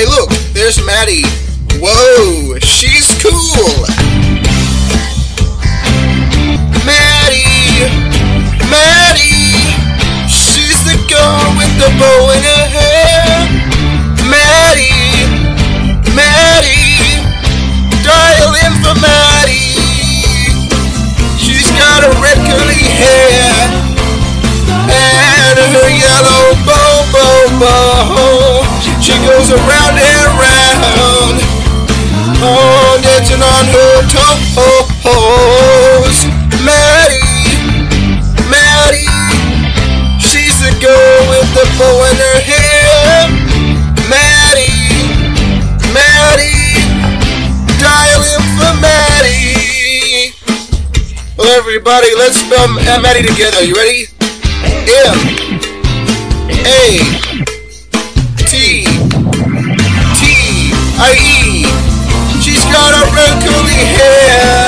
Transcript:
Hey, look, there's Mattie. Whoa, she's cool. Mattie, Mattie, she's the girl with the bow in her Around and round, oh, dancing on her toes. Mattie, Mattie, she's the girl with the bow in her hair. Mattie, Mattie, dial in for Mattie. Well, everybody, let's spell Mattie together. You ready? M A She's got a wrinkly hair.